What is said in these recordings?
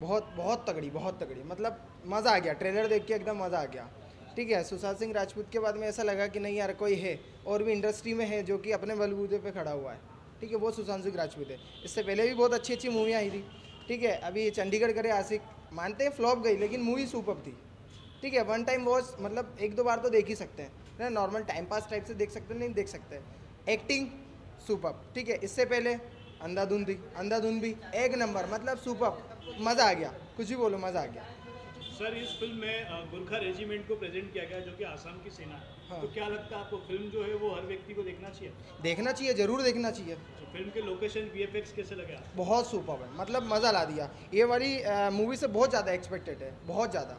बहुत बहुत तगड़ी बहुत तगड़ी। मतलब मज़ा आ गया, ट्रेलर देख के एकदम मज़ा आ गया। ठीक है, सुशांत सिंह राजपूत के बाद में ऐसा लगा कि नहीं यार, कोई है, और भी इंडस्ट्री में है जो कि अपने बलबूते पे खड़ा हुआ है। ठीक है, वो सुशांत सिंह राजपूत है। इससे पहले भी बहुत अच्छी अच्छी मूवियाँ आई थी। ठीक है, अभी चंडीगढ़ करे आशिक, मानते हैं फ्लॉप गई, लेकिन मूवी सुपर थी। ठीक है, वन टाइम वॉच मतलब एक दो बार तो देख ही सकते हैं। नॉर्मल टाइम पास टाइप से देख सकते हैं, नहीं देख सकते एक्टिंग सुपर। ठीक है, इससे पहले अंधाधुन थी अंधाधुन भी एक नंबर मतलब सुपर मज़ा आ गया कुछ भी बोलो मज़ा आ गया। सर इस फ़िल्म में गुरखा रेजिमेंट को प्रेजेंट किया गया जो कि आसाम की सेना है। हाँ। तो क्या लगता है आपको फ़िल्म जो है वो हर व्यक्ति को देखना चाहिए? देखना चाहिए ज़रूर देखना चाहिए। तो फ़िल्म के लोकेशन वीएफएक्स कैसे लगे? बहुत सुपर है मतलब मज़ा ला दिया। ये वाली मूवी से बहुत ज़्यादा एक्सपेक्टेड है बहुत ज़्यादा।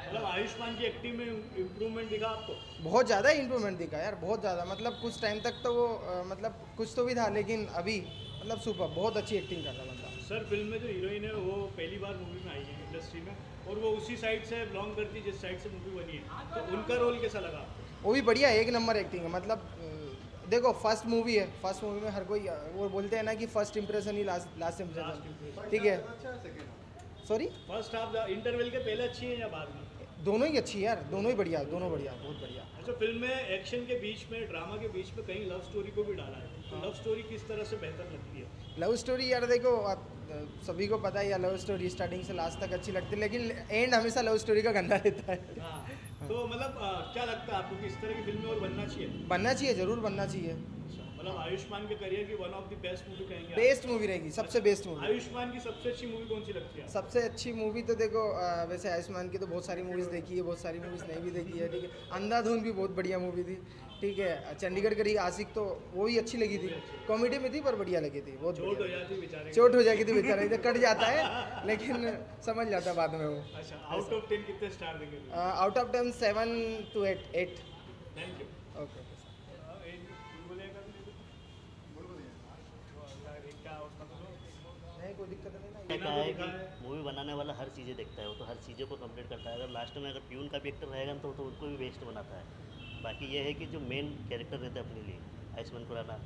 मतलब आयुष्मान की एक्टिंग में इम्प्रूवमेंट दिखा आपको? बहुत ज़्यादा इंप्रूवमेंट दिखा यार बहुत ज़्यादा। मतलब कुछ टाइम तक तो वो अ, मतलब कुछ तो भी था लेकिन अभी मतलब सुपर बहुत अच्छी एक्टिंग कर रहा बंदा। सर फ़िल्म में जो हीरोइन है वो पहली बार मूवी में आई है इंडस्ट्री में और वो उसी साइड से बिलोंग करती जिस साइड से मूवी बनी है। तो उनका रोल कैसा लगा वो भी बढ़िया है, एक नंबर एक्टिंग है। मतलब देखो फ़र्स्ट मूवी है। फ़र्स्ट मूवी में हर कोई वो बोलते हैं ना कि फ़र्स्ट इंप्रेशन ही लास्ट लास्ट इंप्रेशन ठीक है। सॉरी फ़र्स्ट हाफ़ इंटरवल के पहले अच्छी है या बाद में? दोनों ही अच्छी यार दोनों ही बढ़िया दोनों बढ़िया बहुत बढ़िया। अच्छा फ़िल्म में एक्शन के बीच में ड्रामा के बीच में कहीं लव स्टोरी को भी डाला है? तो लव स्टोरी किस तरह से बेहतर लगती है? लव स्टोरी यार देखो आप सभी को पता है यार लव स्टोरी स्टार्टिंग से लास्ट तक अच्छी लगती है लेकिन एंड हमेशा लव स्टोरी का गंदा रहता है। हाँ तो मतलब क्या लगता है आपको किस तरह की फ़िल्में और बनना चाहिए? बनना चाहिए ज़रूर बनना चाहिए। अच्छा, मतलब आयुष्मान के करियर की one of the best movie कहेंगे बेस्ट मूवी रहेगी सबसे बेस्ट मूवी आयुष्मान की सबसे अच्छी मूवी कौन सी लगती है सबसे अच्छी मूवी तो देखो वैसे आयुष्मान की तो बहुत सारी मूवीज़ देखी है बहुत सारी मूवीज़ नहीं भी देखी है ठीक है। अंधाधुन भी बहुत बढ़िया मूवी थी ठीक है। चंडीगढ़ करी आशिक तो वो भी अच्छी लगी थी। कॉमेडी में थी पर बढ़िया लगी थी बहुत चोट हो जाती बेचारे चोट हो जाएगी तो बेचारा इधर कट जाता है लेकिन समझ जाता बाद में वो। अच्छा आउट ऑफ़ टेन कितने स्टार देंगे? Out of ten seven to eight eight thank you okay कोई दिक्कत नहीं ना। क्या है कि मूवी बनाने वाला हर चीज़ें देखता है वो तो हर चीज़ों को कंप्लीट करता है। अगर लास्ट में अगर प्यून का भी एक्टर रहेगा ना तो, तो उनको भी बेस्ट बनाता है। बाकी ये है कि जो मेन कैरेक्टर रहता है अपने लिए Ayushmann Khurrana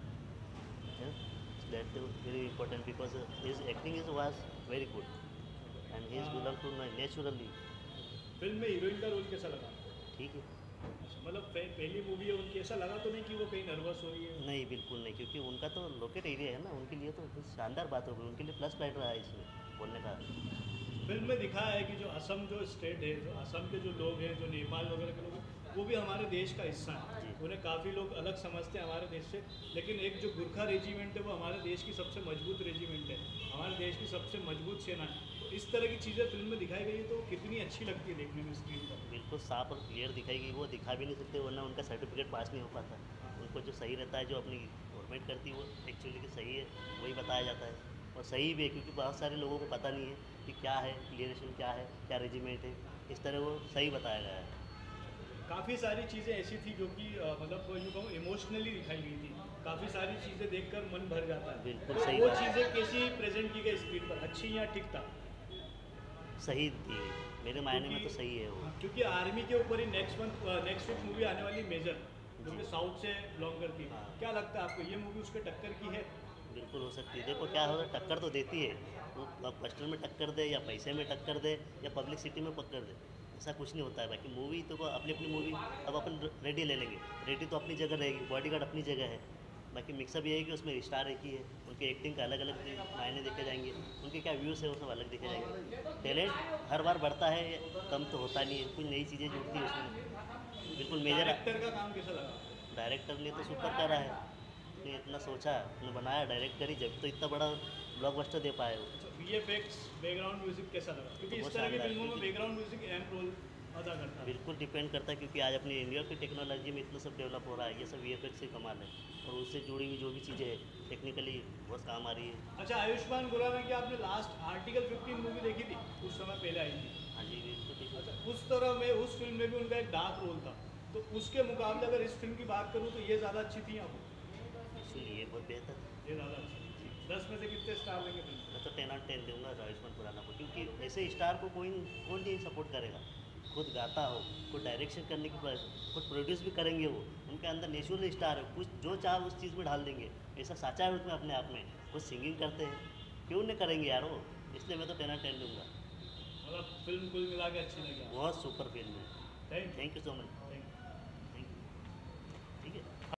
that very important because his acting is was very good and he. Is belong to naturally film में हीरोइन का रोल कैसा लगा ठीक है मतलब पह- पहली मूवी है उनकी ऐसा लगा तो नहीं कि वो कहीं नर्वस हो रही है। नहीं बिल्कुल नहीं क्योंकि उनका तो लोकेट एरिया है ना उनके लिए तो शानदार बात हो गई उनके लिए प्लस पॉइंट रहा है इसमें बोलने का। फ़िल्म में दिखाया है कि जो असम जो स्टेट है जो असम के जो लोग हैं जो नेपाल वगैरह के लोग हैं वो भी हमारे देश का हिस्सा है। उन्हें काफ़ी लोग अलग समझते हैं हमारे देश से लेकिन एक जो गुरखा रेजिमेंट है वो हमारे देश की सबसे मज़बूत रेजिमेंट है। हमारे देश की सबसे मज़बूत सेना है। इस तरह की चीज़ें फ़िल्म में दिखाई गई है तो कितनी अच्छी लगती है देखने में स्क्रीन बिल्कुल साफ़ और क्लियर दिखाई गई वो दिखा भी नहीं सकते वरना उनका सर्टिफिकेट पास नहीं हो पाता। उनको जो सही रहता है जो अपनी गवर्नमेंट करती है वो एक्चुअली कि सही है वही बताया जाता है। और सही भी है क्योंकि बहुत सारे लोगों को पता नहीं है कि क्या है क्लियरेशन क्या है क्या रेजिमेंट है। इस तरह वो सही बताया गया है। काफ़ी सारी चीज़ें ऐसी थी जो कि मतलब यूँ कहूँ इमोशनली दिखाई गई थी। काफ़ी सारी चीज़ें देखकर मन भर जाता है। बिल्कुल तो सही वो चीज़ें कैसी प्रेजेंट की गई स्क्रीन पर? अच्छी या ठीक था? सही थी। मेरे मायने में तो सही है वो। क्योंकि आर्मी के ऊपर ही next month next week movie आने वाली मेजर जो कि साउथ से बिलोंग करती। है। हाँ। क्या लगता है आपको ये मूवी उसके टक्कर की है? बिल्कुल हो सकती है। देखो क्या होगा टक्कर तो देती है। वो कस्टमर में टक्कर दे या पैसे में टक्कर दे या पब्लिक सिटी में टक्कर दे ऐसा कुछ नहीं होता है। बाकी मूवी तो अपनी अपनी मूवी अब अपन रेडी ले लेंगे। रेडी तो अपनी जगह रहेगी। बॉडीगार्ड अपनी जगह है। बाकी मिक्सअप ये है कि उसमें स्टार एक ही है उनके एक्टिंग का अलग अलग मायने देखे जाएँगे उनके क्या व्यूज़ है वो सब अलग देखे जाएँगे। टैलेंट हर बार बढ़ता है कम तो होता नहीं है कुछ नई चीज़ें जुड़ती है उसमें। बिल्कुल मेजर डायरेक्टर का काम कैसा लगा? डायरेक्टर ने तो सुपर करा है। ने इतना सोचा उसने बनाया डायरेक्ट करी जब तो इतना बड़ा ब्लॉकबस्टर दे पाए वो। बैकग्राउंड म्यूज़िक कैसा लगा? क्योंकि इस तरह की फ़िल्मों में बैकग्राउंड म्यूज़िक अहम रोल अदा करता है बिल्कुल डिपेंड करता है क्योंकि आज अपनी इंडिया की टेक्नोलॉजी में इतना सब डेवलप हो रहा है ये सब वी से कमाल है और उससे जुड़ी हुई जो भी चीज़ें हैं टेक्निकली बहुत काम आ रही है। अच्छा आयुष्मान खुराना की आपने लास्ट आर्टिकल 15 मूवी देखी थी? उस समय पहले आई थी। हाँ जी बिल्कुल ठीक अच्छा उस तरह में उस फ़िल्म में भी उनका एक डार्क रोल था। तो उसके मुकाबले अगर इस फ़िल्म की बात करूँ तो ये ज़्यादा अच्छी थी आपको इसलिए ये बहुत बेहतर है ये ज़्यादा अच्छी दस में से कितने स्टार देंगे मैं तो टेन आउट टेन दूँगा आयुष्मान खुराना को क्योंकि ऐसे स्टार को कोई कौन नहीं सपोर्ट करेगा। खुद गाता हो खुद डायरेक्शन करने की खुद प्रोड्यूस भी करेंगे वो उनके अंदर नेचुरल स्टार है कुछ जो चाहे उस चीज़ में डाल देंगे। ऐसा साचा है उसमें अपने आप में खुद सिंगिंग करते हैं। क्यों नहीं करेंगे यार वो? इसलिए मैं तो टेन टेन दूँगा। मतलब फ़िल्म कुल मिला के अच्छी लगी बहुत सुपर फ़िल्म है। Thank you so much